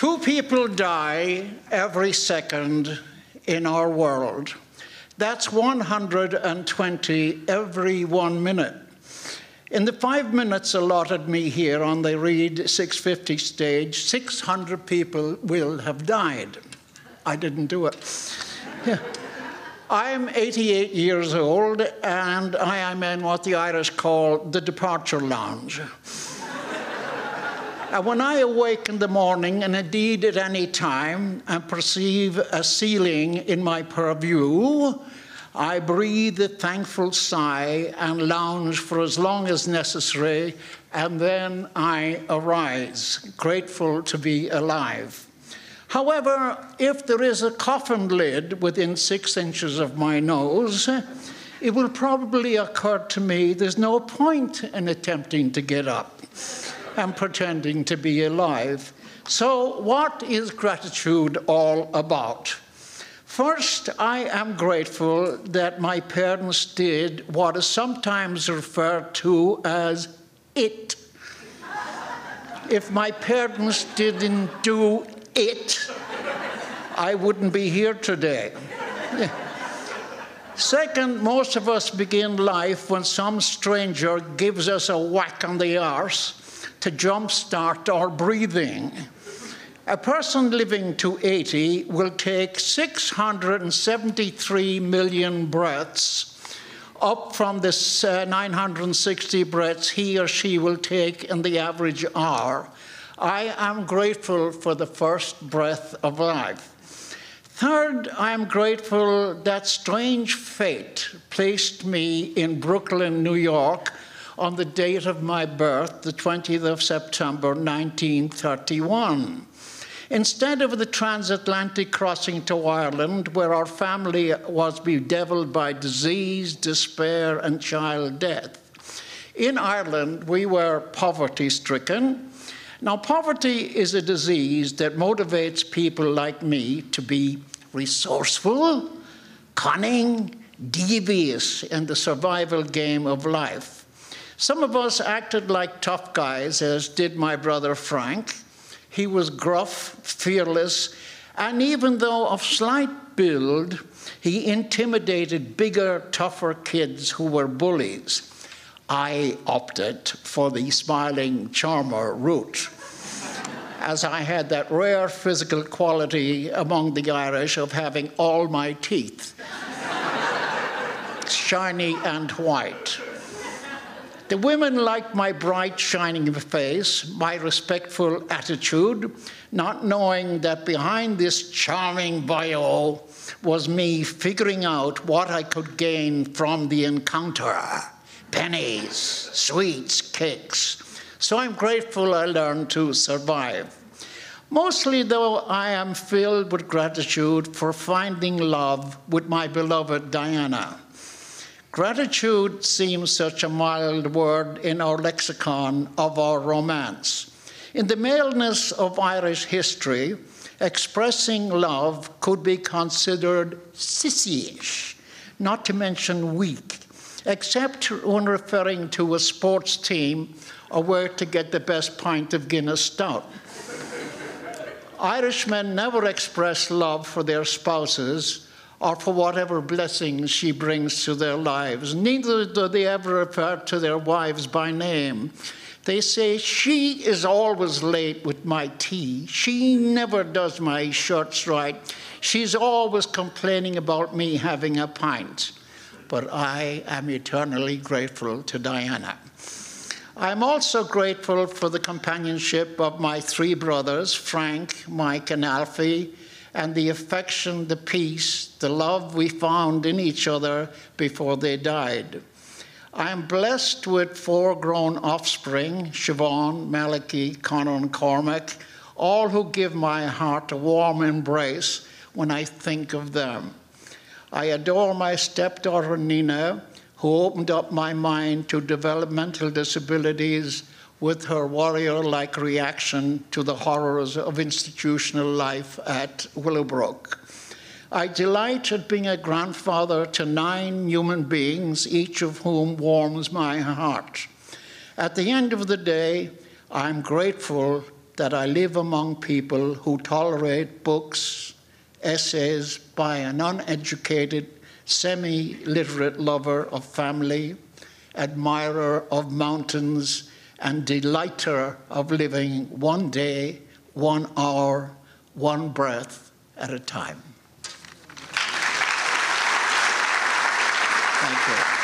Two people die every second in our world. That's 120 every one minute. In the five minutes allotted me here on the Read 650 stage, 600 people will have died. I didn't do it. Yeah. I'm 88 years old and I am in what the Irish call the departure lounge. And when I awake in the morning, and indeed at any time, and perceive a ceiling in my purview, I breathe a thankful sigh and lounge for as long as necessary, and then I arise, grateful to be alive. However, if there is a coffin lid within six inches of my nose, it will probably occur to me there's no point in attempting to get up and pretending to be alive. So, what is gratitude all about? First, I am grateful that my parents did what is sometimes referred to as it. If my parents didn't do it, I wouldn't be here today. Second, most of us begin life when some stranger gives us a whack on the arse to jumpstart our breathing. A person living to 80 will take 673 million breaths, up from the uh, 960 breaths he or she will take in the average hour. I am grateful for the first breath of life. Third, I am grateful that strange fate placed me in Brooklyn, New York, on the date of my birth, the 20th of September 1931. Instead of the transatlantic crossing to Ireland, where our family was bedeviled by disease, despair, and child death, in Ireland we were poverty stricken. Now, poverty is a disease that motivates people like me to be resourceful, cunning, devious in the survival game of life. Some of us acted like tough guys, as did my brother Frank. He was gruff, fearless, and even though of slight build, he intimidated bigger, tougher kids who were bullies. I opted for the smiling charmer route, as I had that rare physical quality among the Irish of having all my teeth shiny and white. The women liked my bright, shining face, my respectful attitude, not knowing that behind this charming bio was me figuring out what I could gain from the encounter pennies, sweets, cakes. So I'm grateful I learned to survive. Mostly, though, I am filled with gratitude for finding love with my beloved Diana. Gratitude seems such a mild word in our lexicon of our romance. In the maleness of Irish history, expressing love could be considered sissy-ish, not to mention weak, except when referring to a sports team or where to get the best pint of Guinness stout. Irishmen never express love for their spouses or for whatever blessings she brings to their lives. Neither do they ever refer to their wives by name. They say, She is always late with my tea. She never does my shirts right. She's always complaining about me having a pint. But I am eternally grateful to Diana. I'm also grateful for the companionship of my three brothers, Frank, Mike, and Alfie, and the affection, the peace, the love we found in each other before they died. I am blessed with four grown offspring Siobhan, Malachy, Conor, and Cormac, all who give my heart a warm embrace when I think of them. I adore my stepdaughter Nina, who opened up my mind to developmental disabilities with her warrior like reaction to the horrors of institutional life at Willowbrook. I delight at being a grandfather to nine human beings, each of whom warms my heart. At the end of the day, I'm grateful that I live among people who tolerate books, essays by an uneducated, semi literate lover of family, admirer of mountains, and delighter of living one day, one hour, one breath at a time. Thank you.